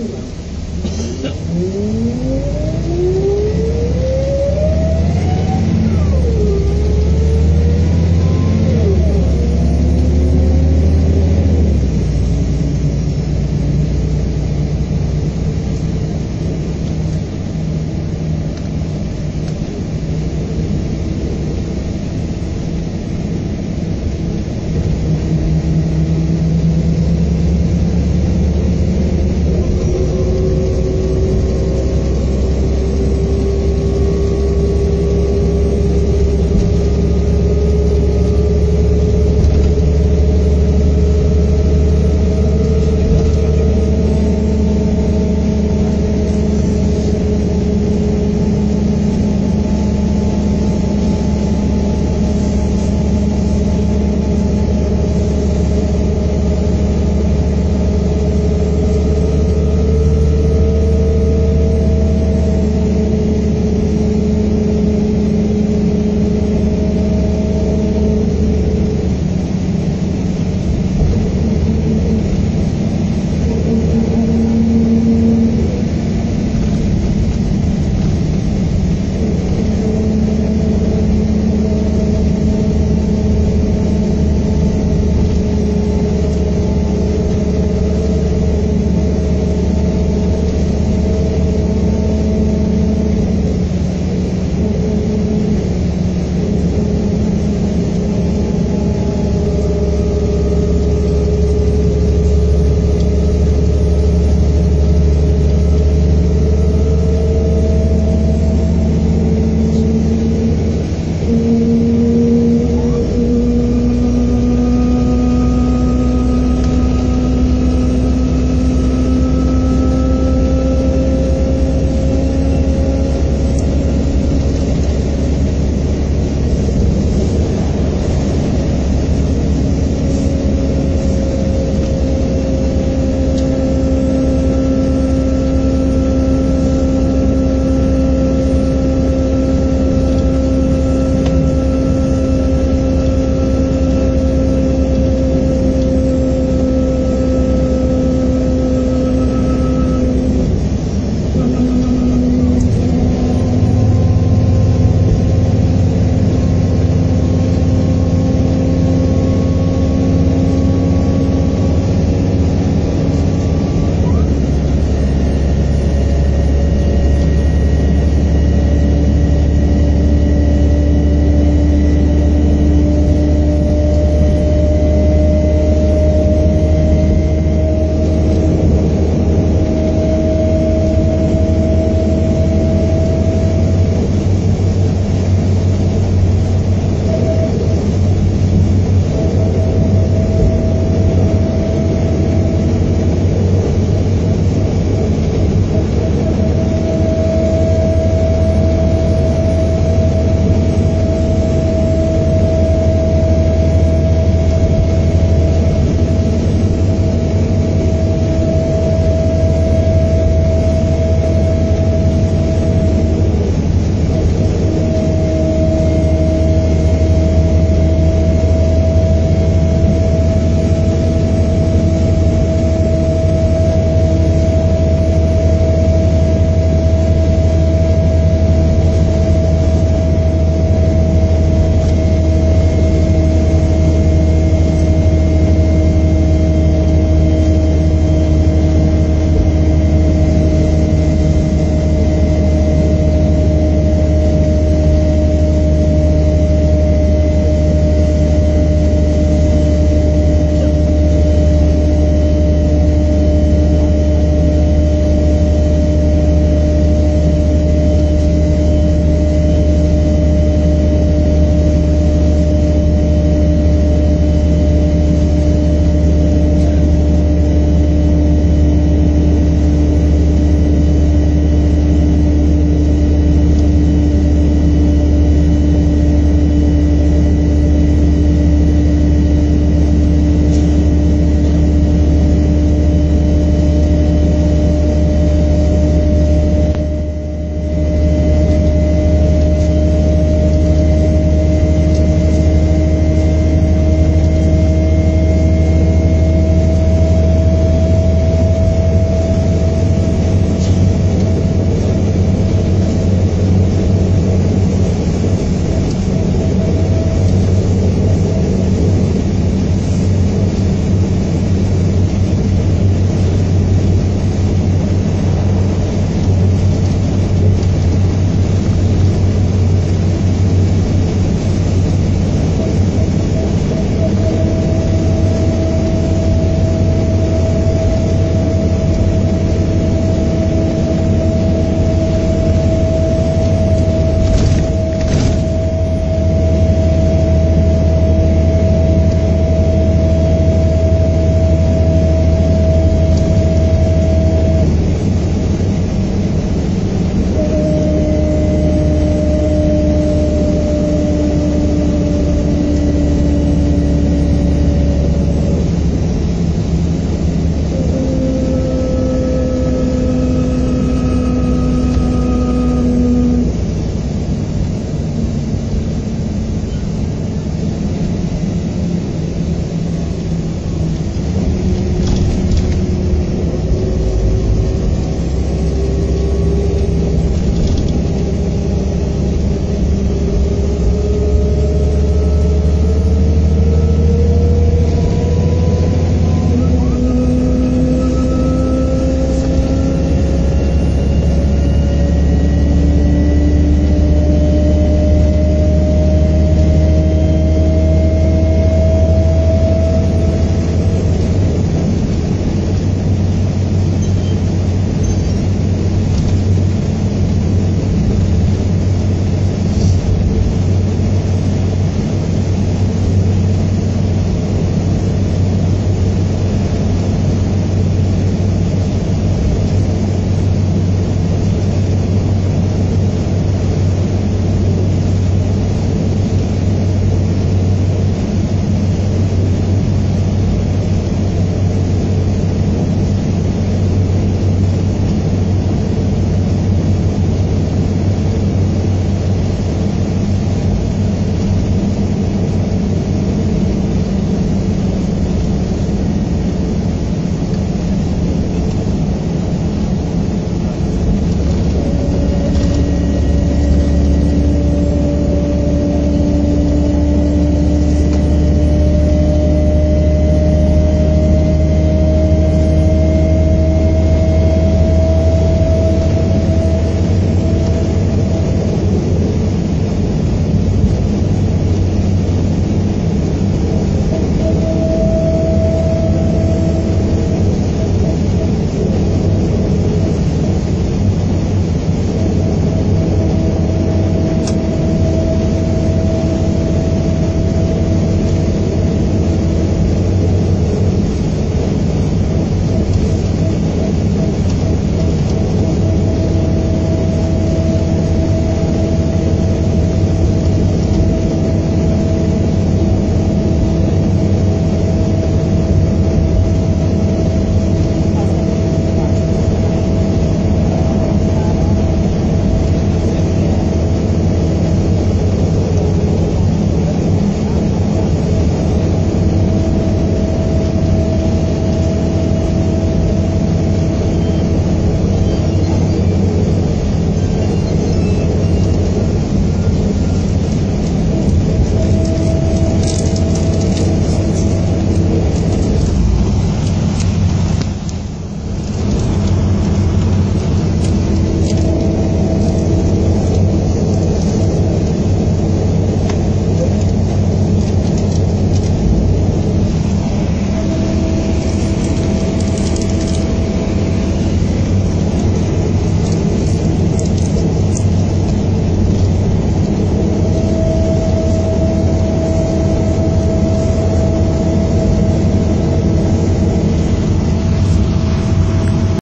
Mm-hmm.